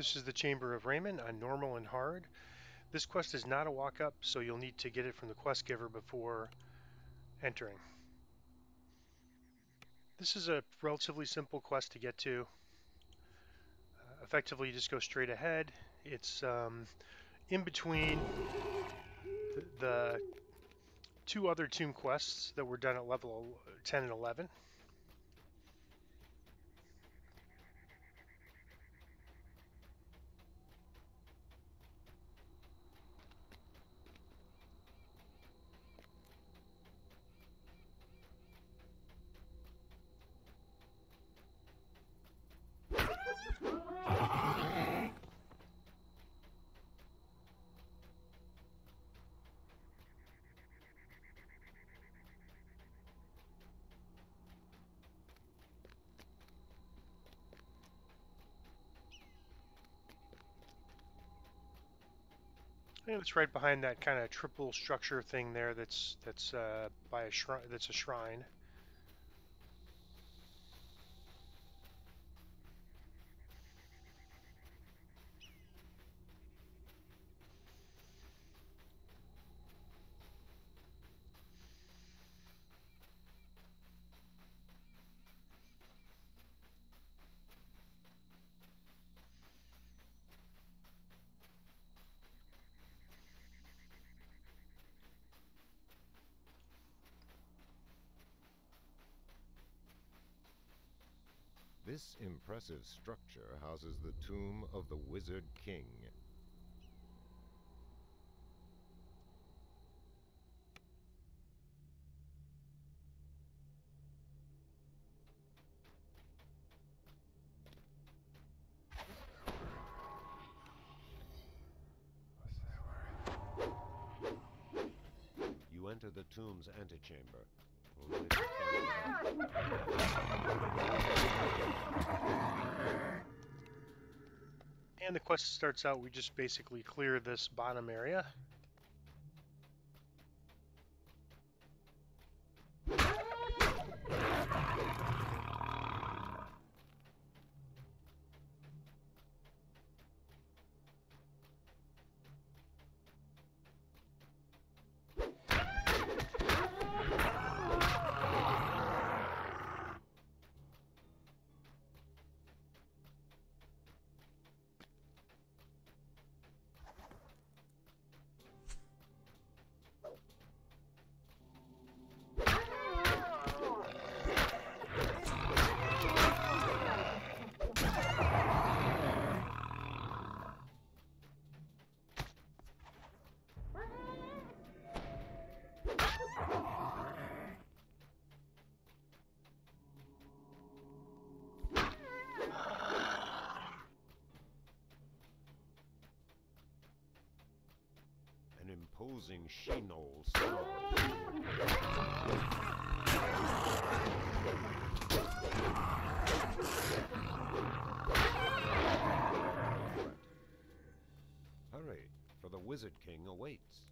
This is the Chamber of Raiyum on normal and hard. This quest is not a walk up, so you'll need to get it from the quest giver before entering. This is a relatively simple quest to get to. Uh, effectively, you just go straight ahead. It's um, in between the, the two other tomb quests that were done at level 10 and 11. It's right behind that kind of triple structure thing there. That's that's uh, by a shrine. That's a shrine. This impressive structure houses the tomb of the Wizard King. You enter the tomb's antechamber. And the quest starts out, we just basically clear this bottom area. She-knoll. Hurry, for the Wizard King awaits.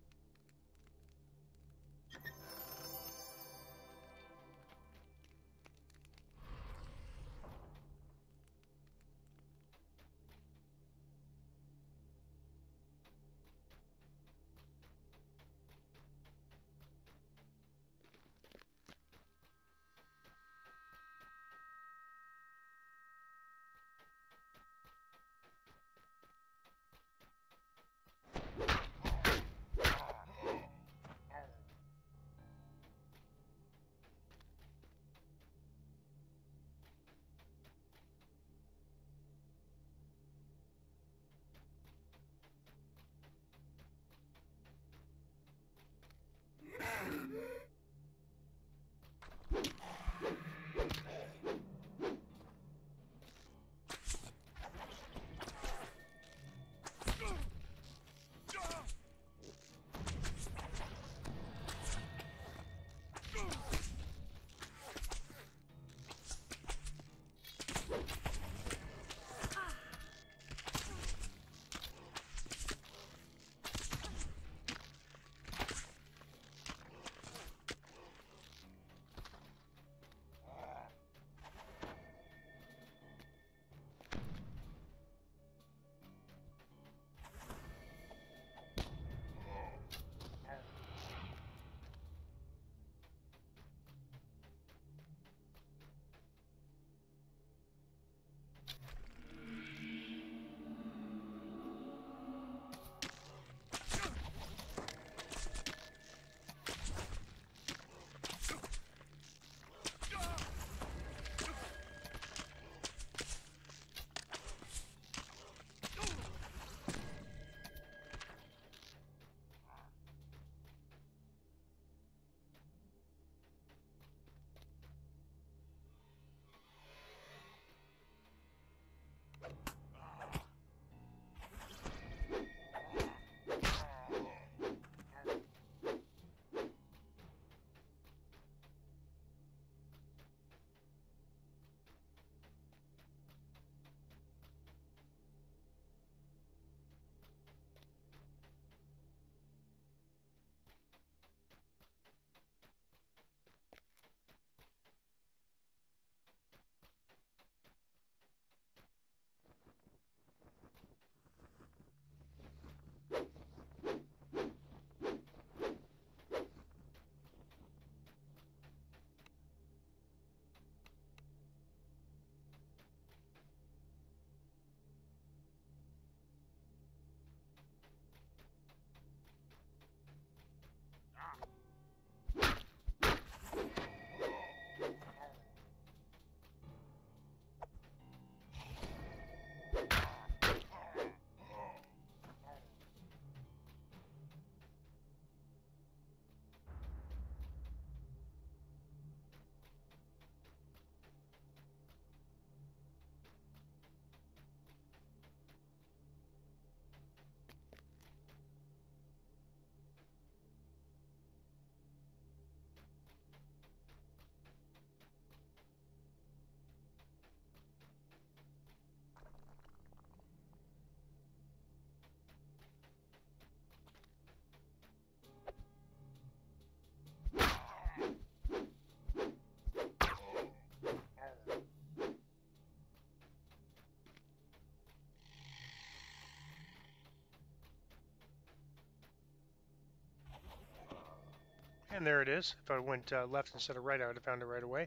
And there it is. If I went uh, left instead of right, I would have found it right away.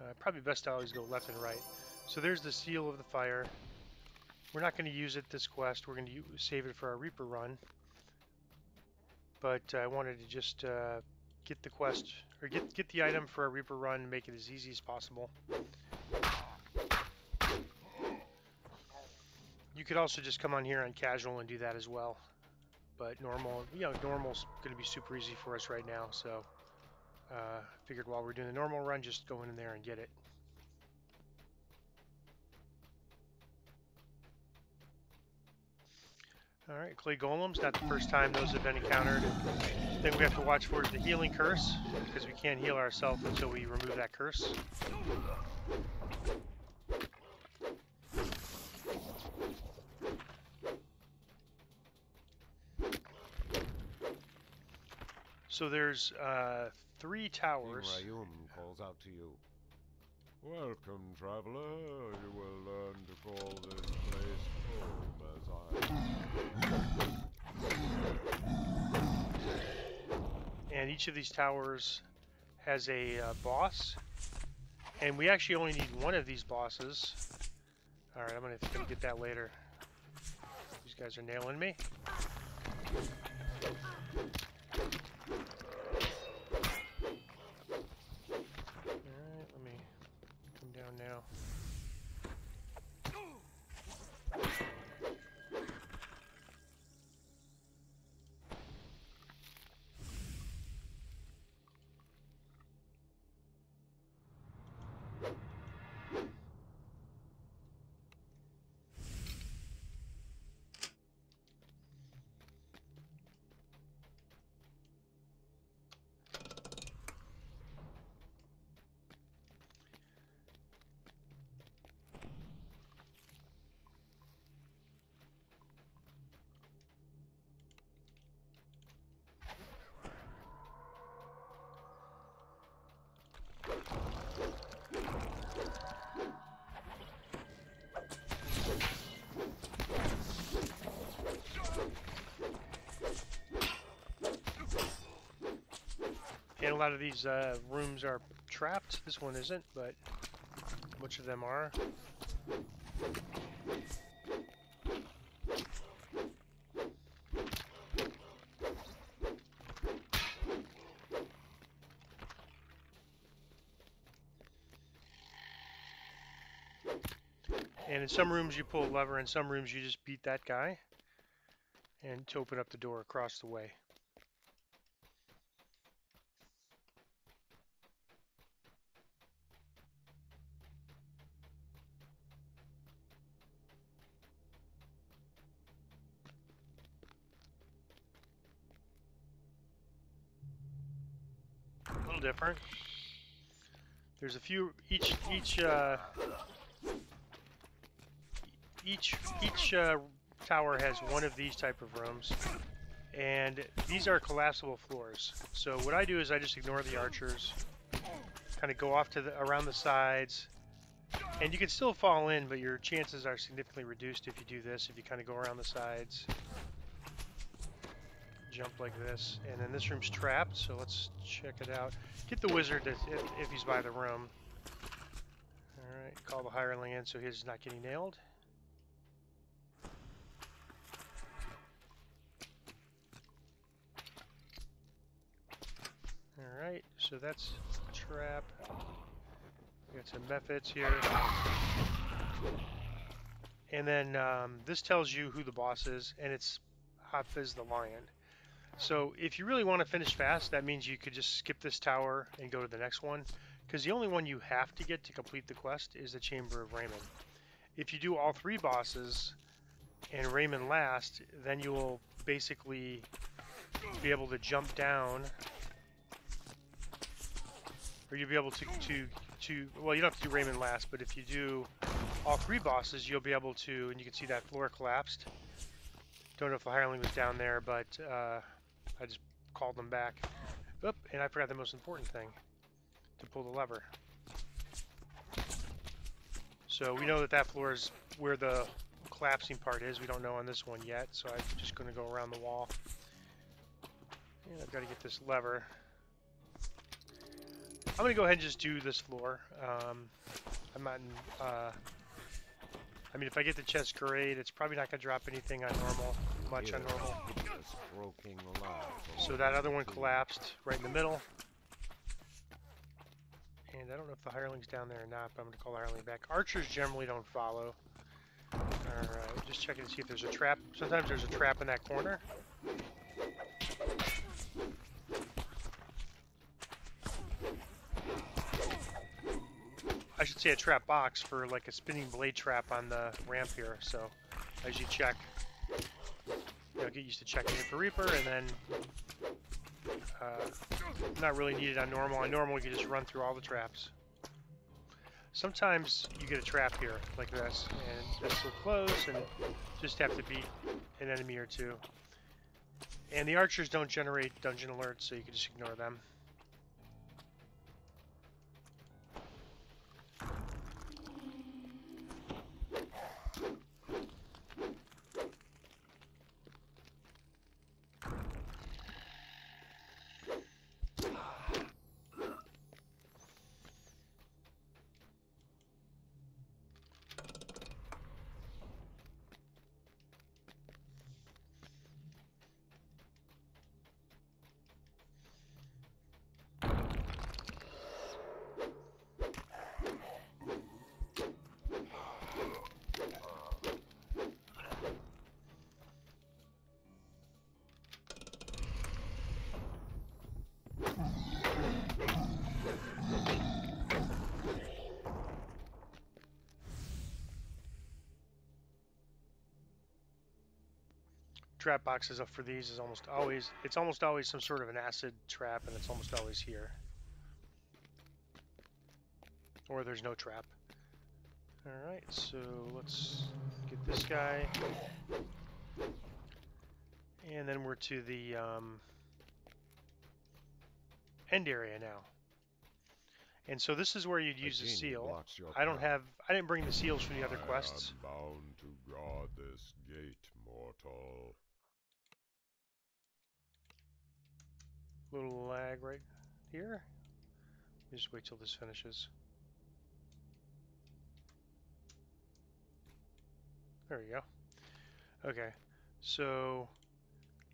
Uh, probably best to always go left and right. So there's the seal of the fire. We're not going to use it this quest. We're going to save it for our Reaper run. But I wanted to just uh, get the quest, or get, get the item for a Reaper run and make it as easy as possible. You could also just come on here on casual and do that as well. But normal, you know, normal's going to be super easy for us right now. So uh, figured while we're doing the normal run, just go in there and get it. Alright, clay golems, not the first time those have been encountered. Thing we have to watch for is the healing curse, because we can't heal ourselves until we remove that curse. So there's uh, three towers. King Raiyum calls out to you. Welcome, traveler. You will learn to call this place home as I. And each of these towers has a uh, boss. And we actually only need one of these bosses. Alright, I'm going to get that later. These guys are nailing me. And a lot of these uh, rooms are trapped. This one isn't, but much of them are. And in some rooms you pull a lever, in some rooms you just beat that guy and to open up the door across the way. There's a few each each uh, each each uh, tower has one of these type of rooms, and these are collapsible floors. So what I do is I just ignore the archers, kind of go off to the around the sides, and you can still fall in, but your chances are significantly reduced if you do this. If you kind of go around the sides jump like this. And then this room's trapped, so let's check it out. Get the wizard if, if he's by the room. Alright, call the hireling in so he's not getting nailed. Alright, so that's trap. We got some methods here. And then um, this tells you who the boss is, and it's Hafiz the Lion. So if you really want to finish fast, that means you could just skip this tower and go to the next one. Because the only one you have to get to complete the quest is the Chamber of Raiyum. If you do all three bosses and Raiyum last, then you will basically be able to jump down or you'll be able to, to, to, well, you don't have to do Raiyum last, but if you do all three bosses, you'll be able to, and you can see that floor collapsed. Don't know if the hireling was down there, but uh, I just called them back. Oop, and I forgot the most important thing, to pull the lever. So we know that that floor is where the collapsing part is. We don't know on this one yet, so I'm just going to go around the wall. And I've got to get this lever. I'm going to go ahead and just do this floor. Um, I'm not in, uh, I mean, if I get the chest, great. It's probably not going to drop anything on normal, much on normal. So that other one collapsed right in the middle. And I don't know if the hireling's down there or not, but I'm going to call the hireling back. Archers generally don't follow. Alright, just checking to see if there's a trap. Sometimes there's a trap in that corner. I should say a trap box for like a spinning blade trap on the ramp here. So as you check, you know, get used to checking it for Reaper, and then uh, not really needed on normal. On normal, you can just run through all the traps. Sometimes you get a trap here, like this, and this will close, and just have to beat an enemy or two. And the archers don't generate dungeon alerts, so you can just ignore them. Trap boxes up for these is almost always, it's almost always some sort of an acid trap and it's almost always here. Or there's no trap. Alright, so let's get this guy. And then we're to the um, end area now. And so this is where you'd use the seal. I don't have, I didn't bring the seals from the other quests. bound to guard this gate, mortal. Little lag right here. Just wait till this finishes. There we go. Okay, so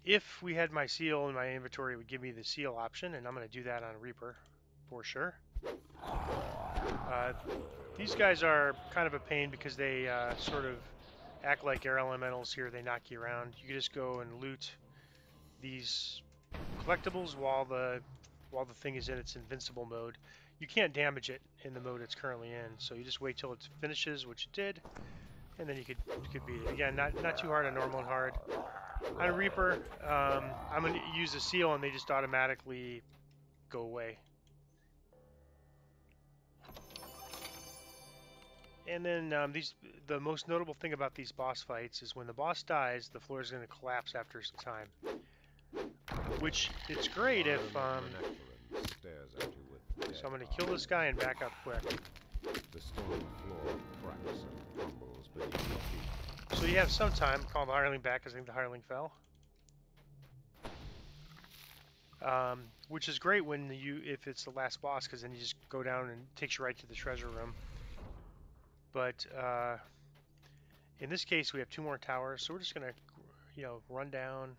if we had my seal in my inventory, it would give me the seal option, and I'm going to do that on Reaper for sure. Uh, these guys are kind of a pain because they uh, sort of act like air elementals here. They knock you around. You can just go and loot these collectibles while the while the thing is in its invincible mode. You can't damage it in the mode it's currently in, so you just wait till it finishes, which it did, and then you could could beat it. Again, not not too hard on normal and hard. On Reaper, um, I'm gonna use a seal, and they just automatically go away. And then um, these, the most notable thing about these boss fights is when the boss dies, the floor is going to collapse after some time. Which, it's great if, um... So I'm gonna kill this guy and back up quick. The stone floor cracks and crumbles beneath your feet. So you have some time. Call the hireling back because I think the hireling fell. Um, which is great when you if it's the last boss because then you just go down and takes you right to the treasure room. But uh, in this case, we have two more towers, so we're just gonna, you know, run down,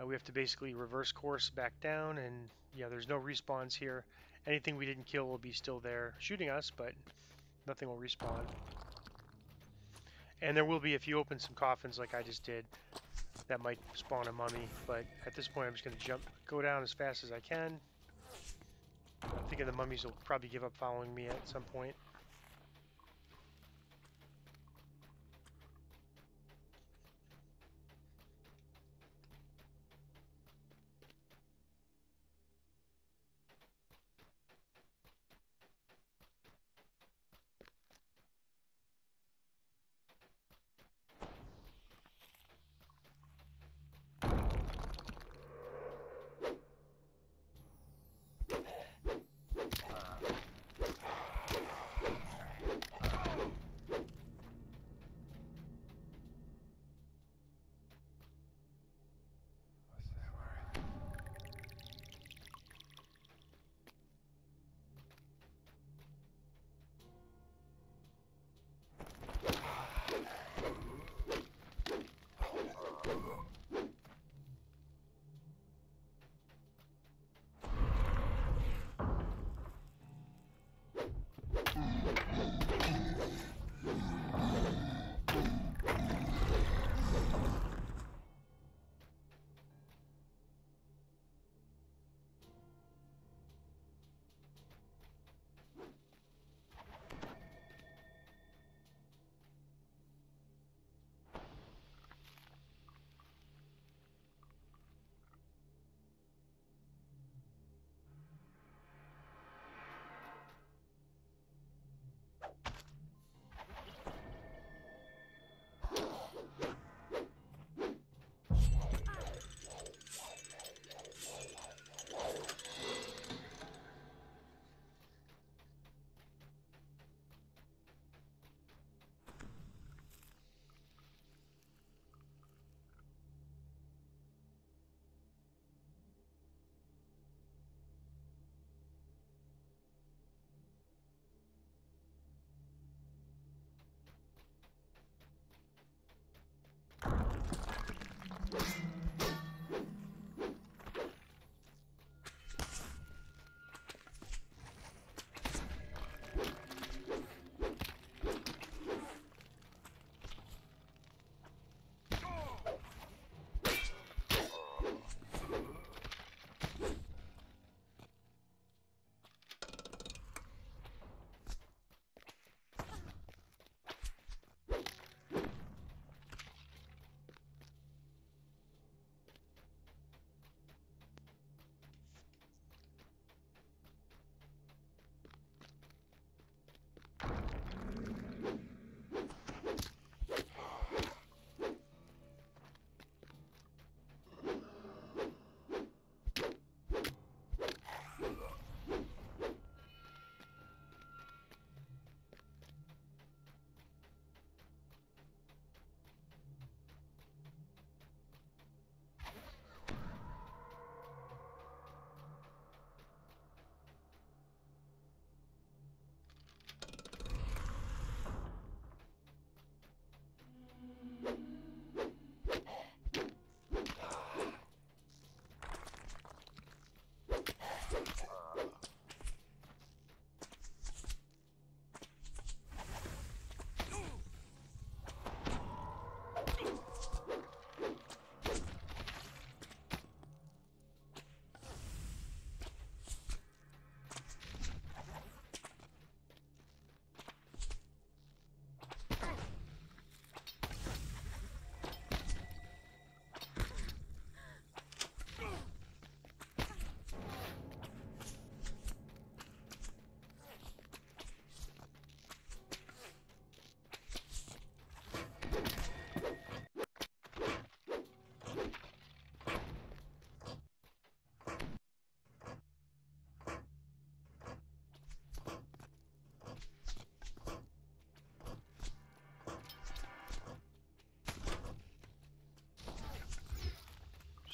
uh, we have to basically reverse course back down, and yeah, there's no respawns here. Anything we didn't kill will be still there shooting us, but nothing will respawn. And there will be, if you open some coffins like I just did, that might spawn a mummy, but at this point I'm just going to jump, go down as fast as I can. I'm thinking the mummies will probably give up following me at some point.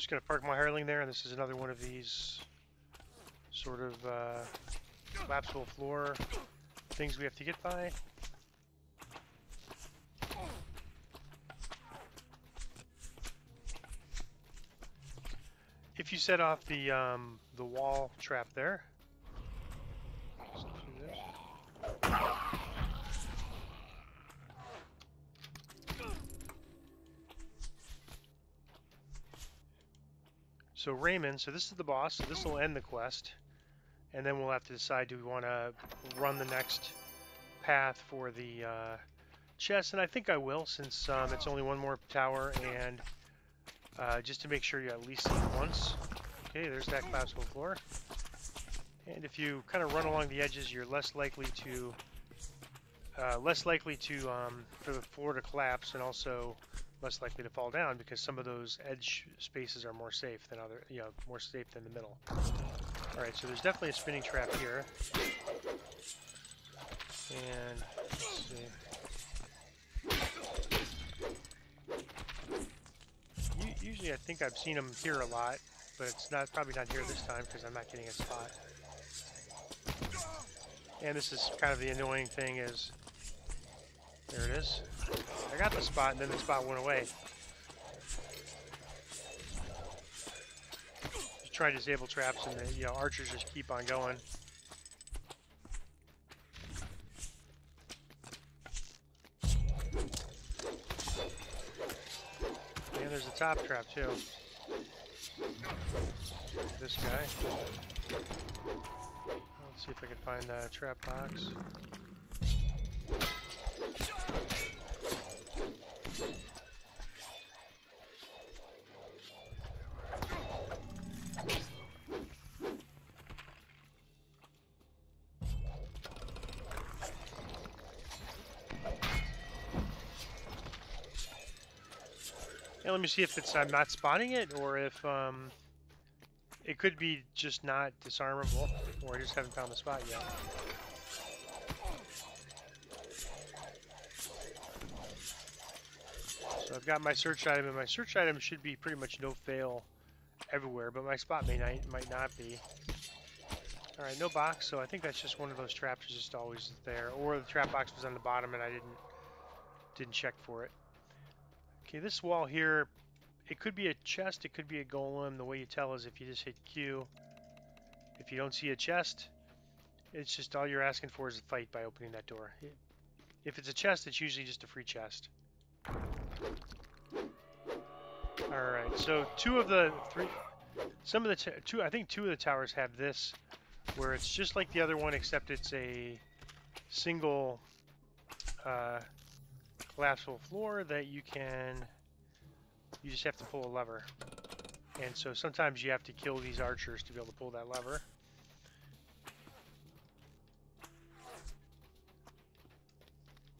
Just gonna park my Hireling there, and this is another one of these sort of uh, collapsible floor things we have to get by. If you set off the um, the wall trap there, So Raiyum, so this is the boss, so this will end the quest. And then we'll have to decide, do we want to run the next path for the uh, chest? And I think I will, since um, it's only one more tower, and uh, just to make sure you at least see it once. Okay, there's that classical floor. And if you kind of run along the edges, you're less likely to uh, less likely to um, for the floor to collapse, and also less likely to fall down because some of those edge spaces are more safe than other, you know, more safe than the middle. All right, so there's definitely a spinning trap here. And let's see. usually I think I've seen them here a lot, but it's not probably not here this time because I'm not getting a spot. And this is kind of the annoying thing is, there it is. I got the spot, and then the spot went away. Just try to disable traps, and the you know archers just keep on going. And there's a top trap too. This guy. Let's see if I can find the trap box. Let me see if it's I'm not spotting it or if um, it could be just not disarmable or I just haven't found the spot yet. So I've got my search item and my search item should be pretty much no fail everywhere, but my spot may not, might not be. Alright, no box, so I think that's just one of those traps just always there. Or the trap box was on the bottom and I didn't didn't check for it. Okay, this wall here it could be a chest, it could be a golem. The way you tell is if you just hit Q. If you don't see a chest, it's just all you're asking for is a fight by opening that door. If it's a chest, it's usually just a free chest. Alright, so two of the three, some of the two, I think two of the towers have this, where it's just like the other one, except it's a single uh, collapsible floor that you can, you just have to pull a lever. And so sometimes you have to kill these archers to be able to pull that lever.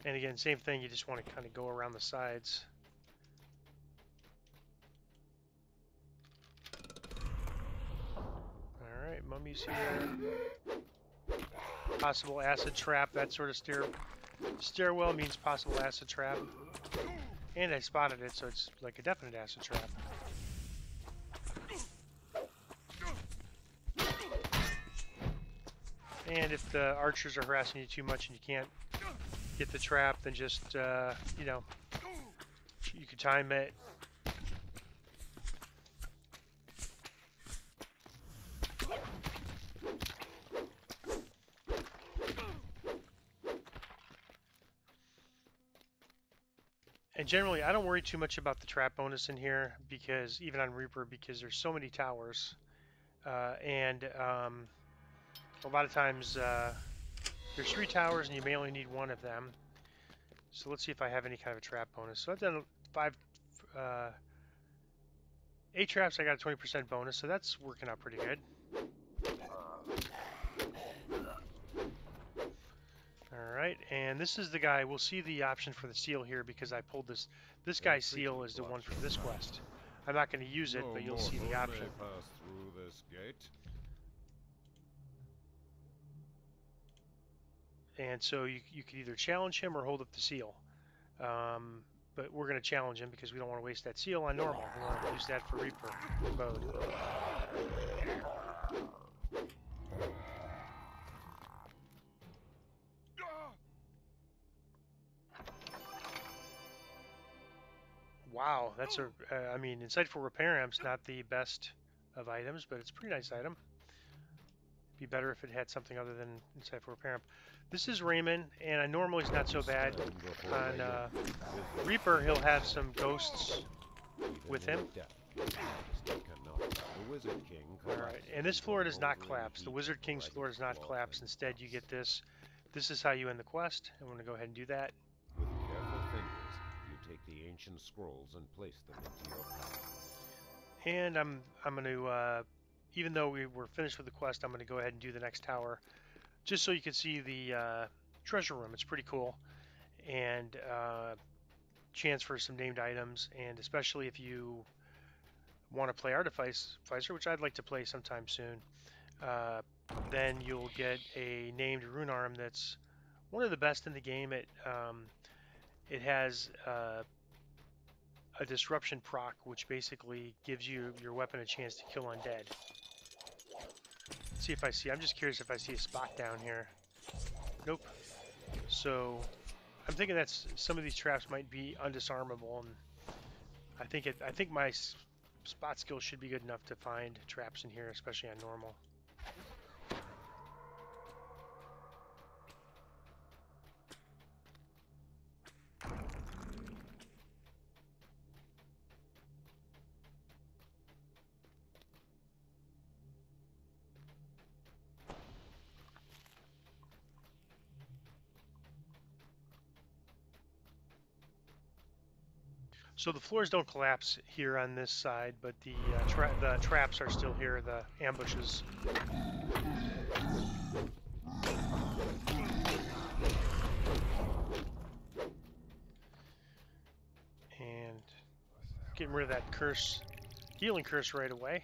And again, same thing, you just want to kind of go around the sides. Alright, mummies here. Possible acid trap, that sort of stair stairwell means possible acid trap. And I spotted it, so it's like a definite acid trap. And if the archers are harassing you too much and you can't get the trap, then just, uh, you know, you can time it. Generally, I don't worry too much about the trap bonus in here because even on Reaper, because there's so many towers, uh, and um, a lot of times uh, there's three towers and you may only need one of them. So let's see if I have any kind of a trap bonus. So I've done five, uh, eight traps. I got a 20% bonus, so that's working out pretty good. All right, and this is the guy. We'll see the option for the seal here because I pulled this. This guy's seal is the one for this quest. I'm not going to use it, but you'll see the option. Pass through this gate. and so you, you could either challenge him or hold up the seal. Um, but we're going to challenge him because we don't want to waste that seal on normal. We want to use that for Reaper mode. Wow, that's a, uh, I mean, Insightful Repair Amp's not the best of items, but it's a pretty nice item. Be better if it had something other than Insightful Repair Amp. This is Raiyum, and I normally it's not so bad. On uh, Reaper, he'll have some ghosts with him. Alright, and this floor does not collapse. The Wizard King's floor does not collapse. Instead, you get this. This is how you end the quest. I'm going to go ahead and do that. Ancient scrolls and place them into your power. And I'm I'm going to, uh, even though we were finished with the quest, I'm going to go ahead and do the next tower just so you can see the uh, treasure room. It's pretty cool, and uh, chance for some named items, and especially if you want to play Artificer, which I'd like to play sometime soon, uh, then you'll get a named rune arm that's one of the best in the game. It um, it has uh, a disruption proc, which basically gives you your weapon a chance to kill undead see if I see. I'm just curious if I see a spot down here. Nope. So I'm thinking that some of these traps might be undisarmable, and I think it. I think my spot skill should be good enough to find traps in here, especially on normal. So the floors don't collapse here on this side, but the, uh, tra the traps are still here, the ambushes. And getting rid of that curse, healing curse right away.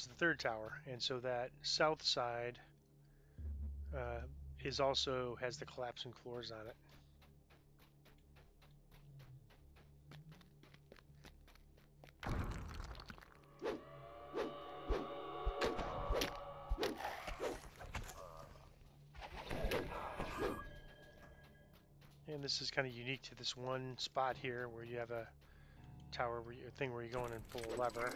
is the third tower, and so that south side uh, is also has the collapsing floors on it. And this is kind of unique to this one spot here where you have a tower where you, thing where you go in and pull a lever.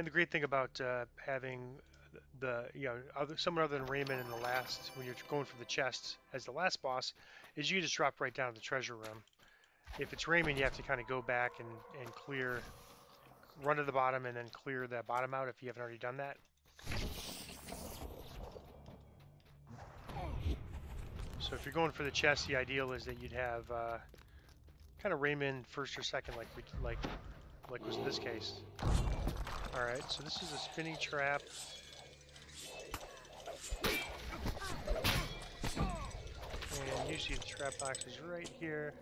And the great thing about uh, having the you know other, someone other than Raiyum in the last when you're going for the chest as the last boss is you just drop right down to the treasure room. If it's Raiyum, you have to kind of go back and, and clear, run to the bottom and then clear that bottom out if you haven't already done that. So if you're going for the chest, the ideal is that you'd have uh, kind of Raiyum first or second, like we, like like was in this case. Alright, so this is a spinning trap. And usually the trap box is right here.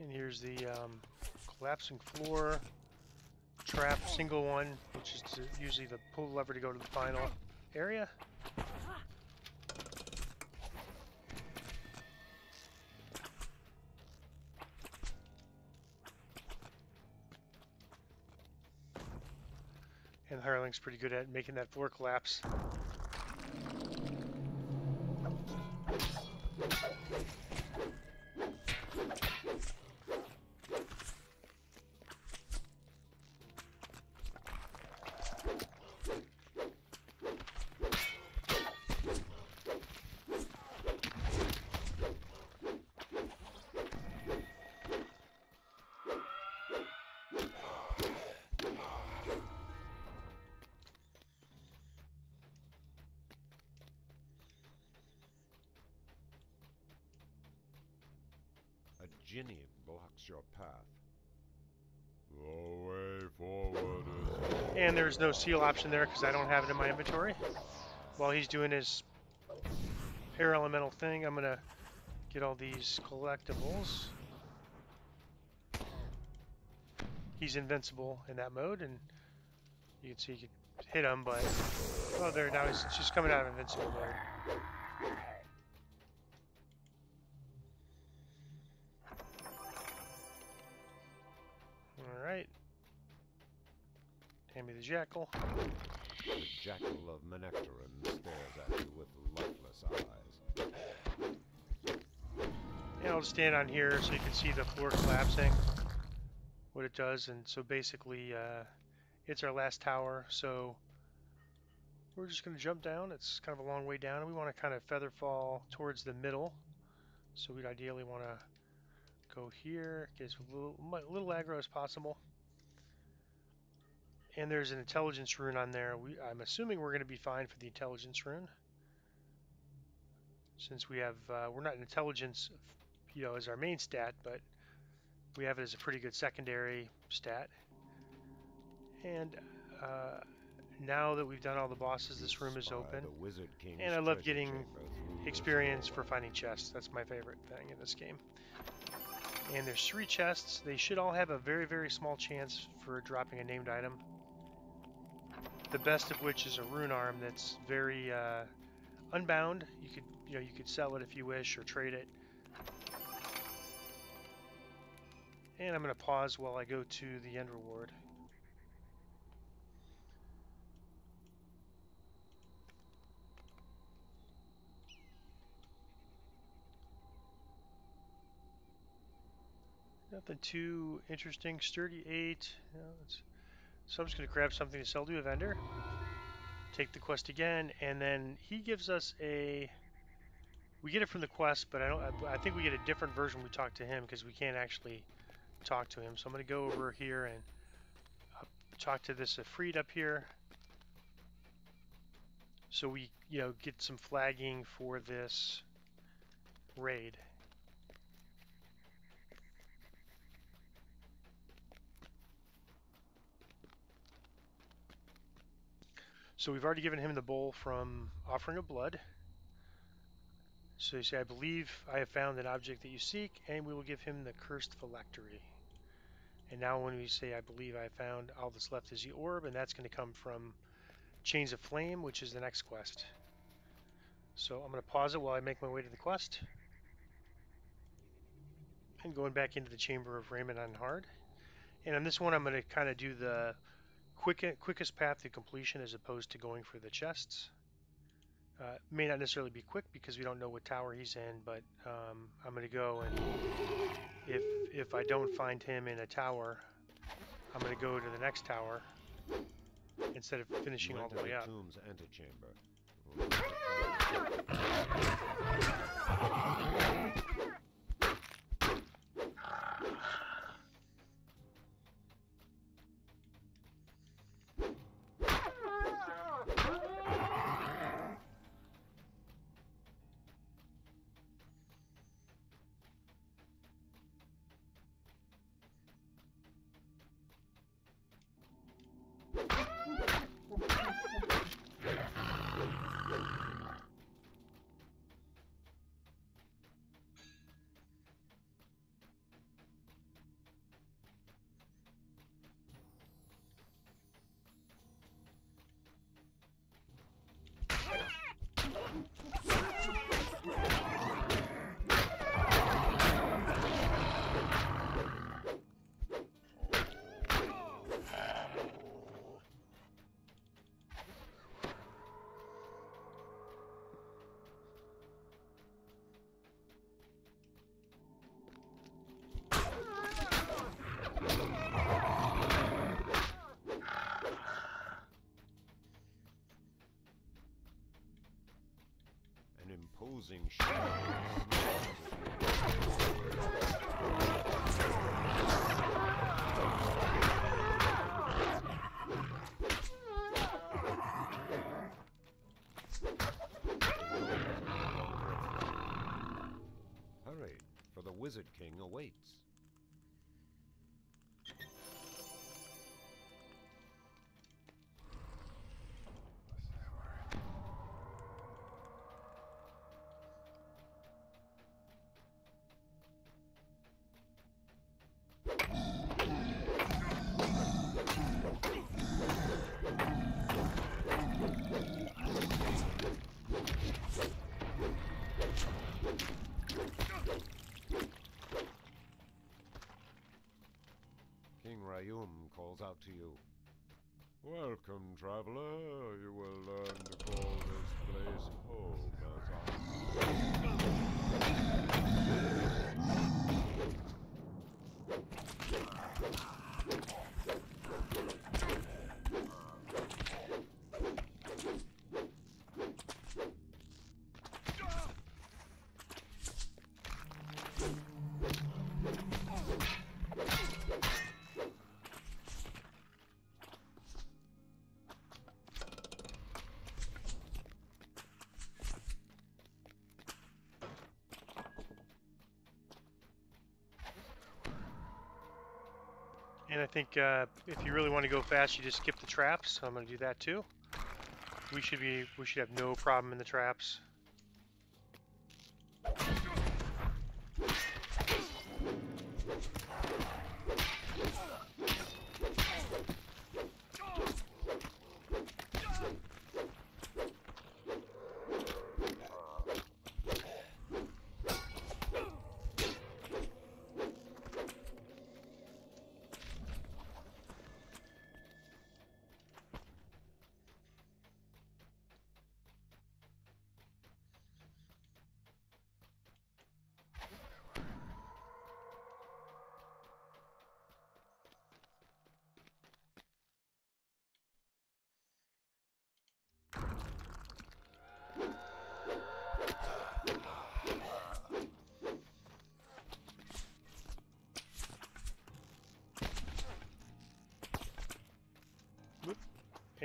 And here's the um, collapsing floor trap, single one, which is usually the pull lever to go to the final area. And the Hireling's pretty good at making that floor collapse. Blocks your path. The. And there's no seal option there because I don't have it in my inventory. While he's doing his air elemental thing, I'm gonna get all these collectibles. He's invincible in that mode, and you can see you can hit him, but oh, there now he's just coming out of invincible mode. Jackal. The jackal of Menechtarun stares at you with lifeless eyes. And I'll stand on here so you can see the floor collapsing, what it does. And so basically, uh, it's our last tower. So we're just going to jump down. It's kind of a long way down. And we want to kind of feather fall towards the middle. So we'd ideally want to go here, get as little, little aggro as possible. And there's an intelligence rune on there. We, I'm assuming we're going to be fine for the intelligence rune. Since we have, uh, we're not an intelligence you know, as our main stat, but we have it as a pretty good secondary stat. And uh, now that we've done all the bosses, this room is open. And I love getting experience for finding chests. That's my favorite thing in this game. And there's three chests. They should all have a very, very small chance for dropping a named item. The best of which is a rune arm that's very uh, unbound. You could, you know, you could sell it if you wish or trade it. And I'm going to pause while I go to the end reward. Nothing too interesting. Sturdy 8. So I'm just going to grab something to sell to a vendor. Take the quest again, and then he gives us a... We get it from the quest, but I don't. I think we get a different version we talk to him because we can't actually talk to him. So I'm going to go over here and uh, talk to this Ifrit up here. So we, you know, get some flagging for this raid. So we've already given him the bowl from Offering of Blood. So you say, I believe I have found an object that you seek, and we will give him the cursed phylactery. And now when we say, I believe I found, all that's left is the orb, and that's going to come from Chains of Flame, which is the next quest. So I'm going to pause it while I make my way to the quest. And going back into the Chamber of Raiyum on hard. And on this one, I'm going to kind of do the quick, quickest path to completion as opposed to going for the chests. Uh, may not necessarily be quick because we don't know what tower he's in, but um, I'm going to go and if if I don't find him in a tower, I'm going to go to the next tower instead of finishing all the way up. imposing shadows. Hurry, for the Wizard king awaits. Raiyum calls out to you. Welcome, traveler. You will learn to call this place home as I. And I think uh, if you really want to go fast, you just skip the traps. So I'm going to do that too. We should be we should have no problem in the traps.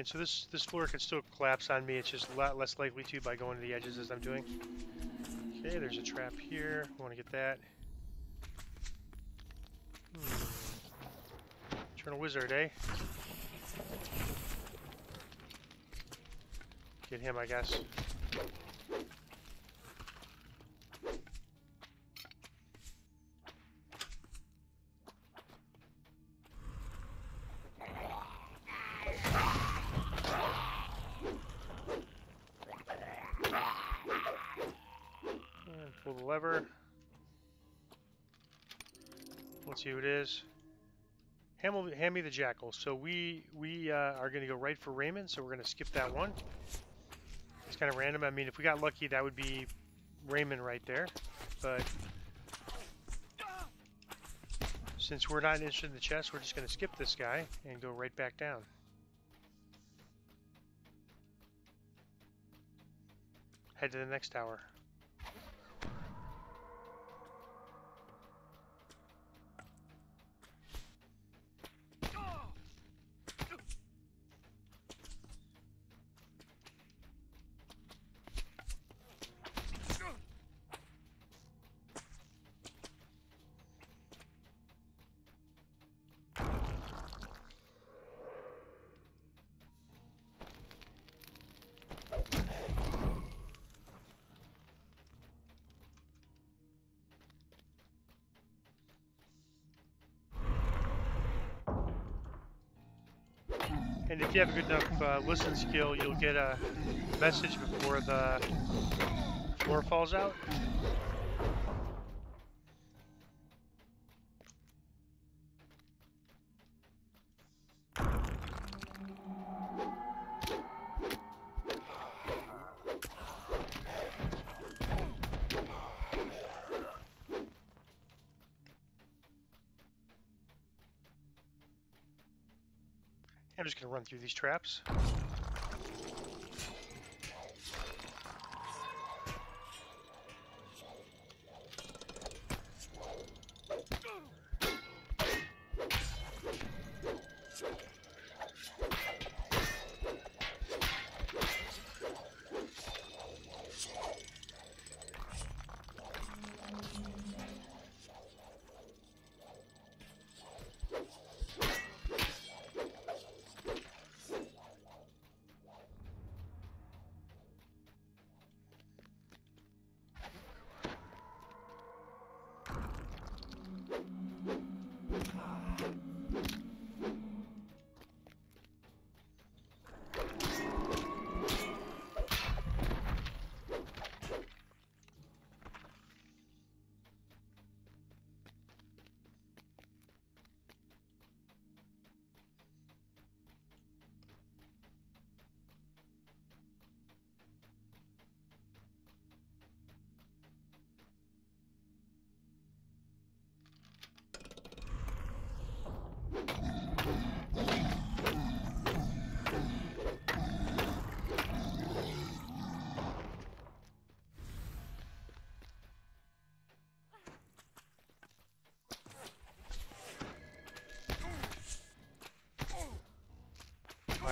And so this this floor can still collapse on me. It's just a lot less likely to by going to the edges as I'm doing. Okay, there's a trap here. I want to get that. Hmm. Eternal Wizard, eh? Get him, I guess. See who it is. Hand, hand me the jackal. So we we uh, are going to go right for Raiyum. So we're going to skip that one. It's kind of random. I mean, if we got lucky, that would be Raiyum right there. But since we're not interested in the chest, we're just going to skip this guy and go right back down. Head to the next tower. And if you have a good enough uh, listen skill, you'll get a message before the floor falls out. Through these traps.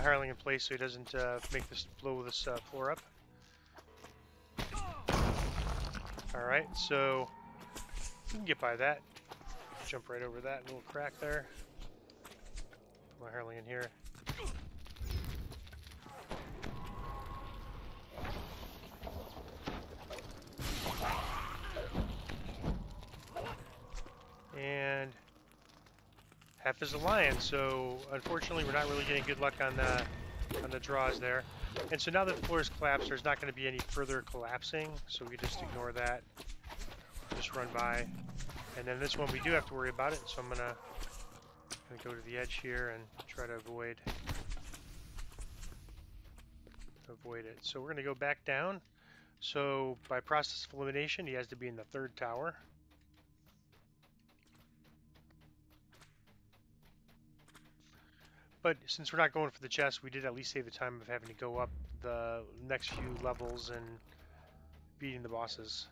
My hireling in place so he doesn't uh, make this blow this uh, floor up. Alright, so we can get by that. Jump right over that little crack there. Put my hireling in here. And half is a lion, so unfortunately we're not really getting good luck on the on the draws there. And so now that the floor is collapsed, there's not going to be any further collapsing, so we just ignore that. Just run by. And then this one we do have to worry about it, so I'm gonna, gonna go to the edge here and try to avoid avoid it. So we're gonna go back down. So by process of elimination, he has to be in the third tower. But since we're not going for the chest, we did at least save the time of having to go up the next few levels and beating the bosses.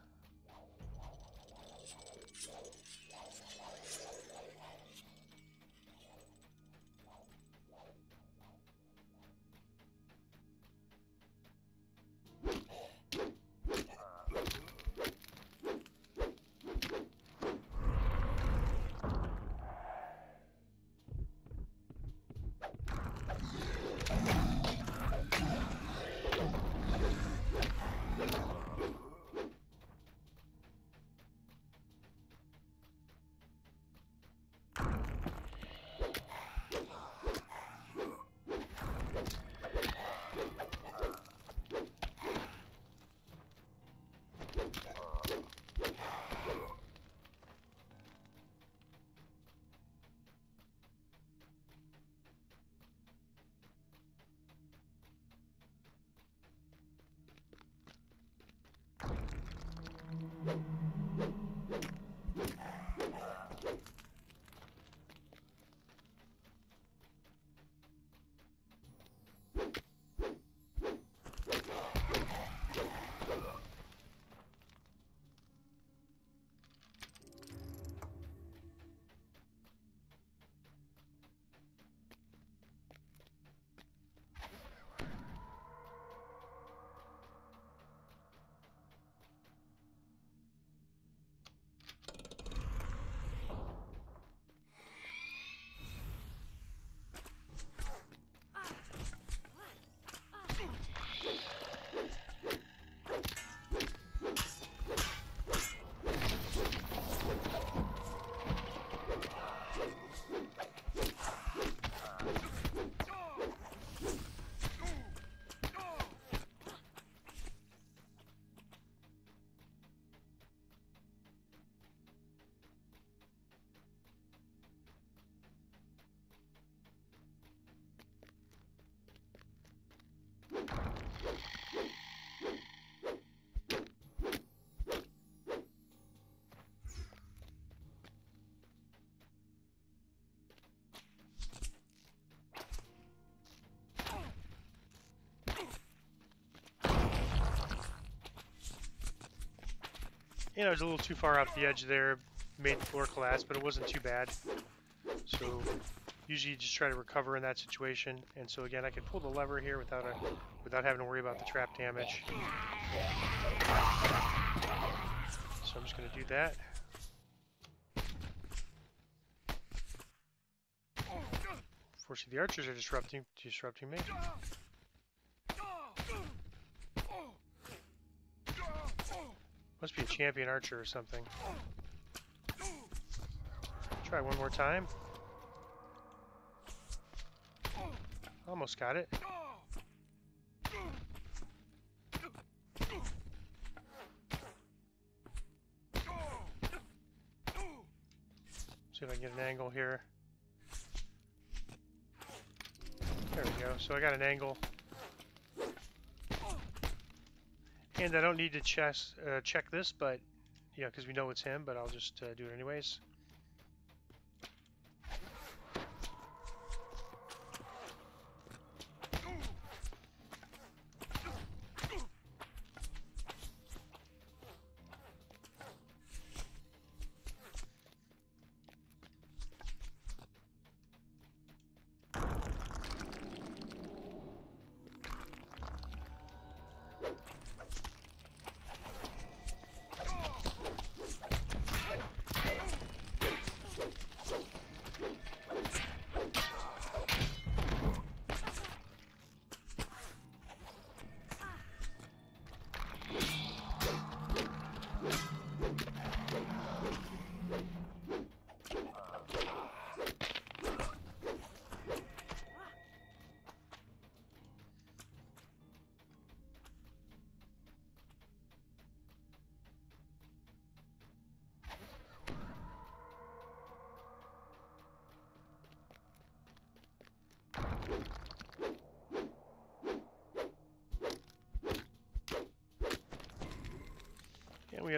You know, it was a little too far off the edge there, made the floor collapse, but it wasn't too bad. So usually you just try to recover in that situation. And so again, I can pull the lever here without a, without having to worry about the trap damage. So I'm just going to do that. Fortunately, the archers are disrupting, disrupting me. Must be a champion archer or something. Try one more time. Almost got it. See if I can get an angle here. There we go. So I got an angle. And I don't need to chess, uh, check this, but, yeah, because we know it's him, but I'll just uh, do it anyways.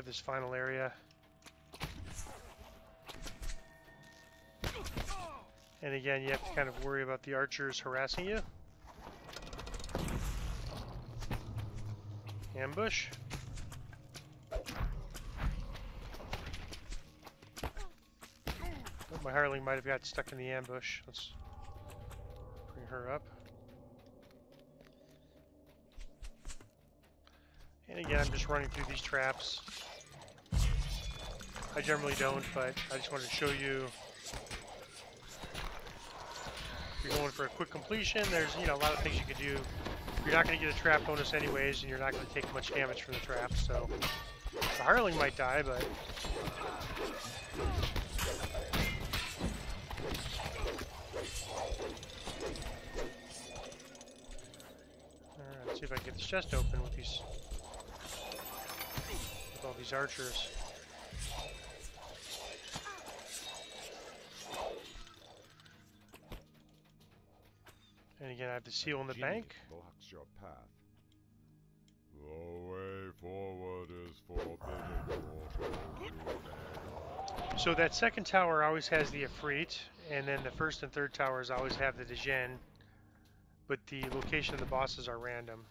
Have this final area. And again, you have to kind of worry about the archers harassing you. Ambush. Oh, my Hireling might have got stuck in the ambush. Let's bring her up. And again, I'm just running through these traps. I generally don't, but I just wanted to show you if you're going for a quick completion, there's you know a lot of things you can do. You're not going to get a trap bonus anyways, and you're not going to take much damage from the trap, so the Hireling might die, but Alright, see if I can get this chest open with these with all these archers. I have the seal in the bank. blocks your path. The way forward is forbidden. So that second tower always has the Ifrit, and then the first and third towers always have the Djinn, but the location of the bosses are random.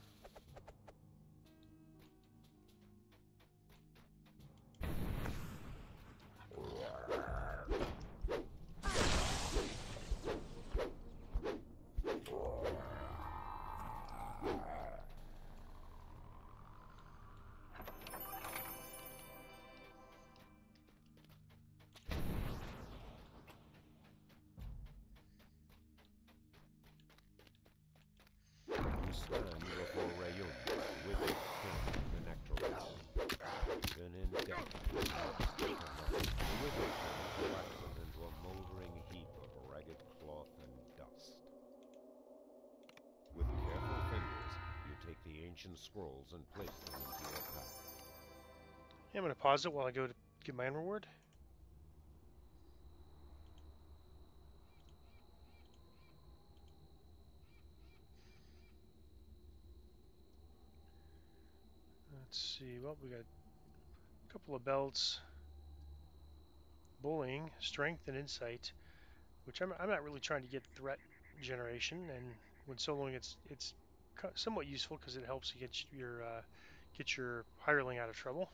Scrolls and place them into your pack. Yeah, I'm going to pause it while I go to get my end reward. Let's see, well, we got a couple of belts. Bullying, strength, and insight, which I'm, I'm not really trying to get threat generation, and when soloing, it's it's somewhat useful because it helps you get your uh, get your hireling out of trouble.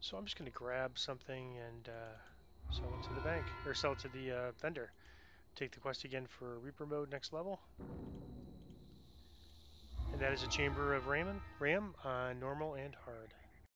So I'm just going to grab something and uh, sell it to the bank, or sell it to the uh, vendor. Take the quest again for Reaper mode next level. And that is a Chamber of Raiyum, Ram on normal and hard.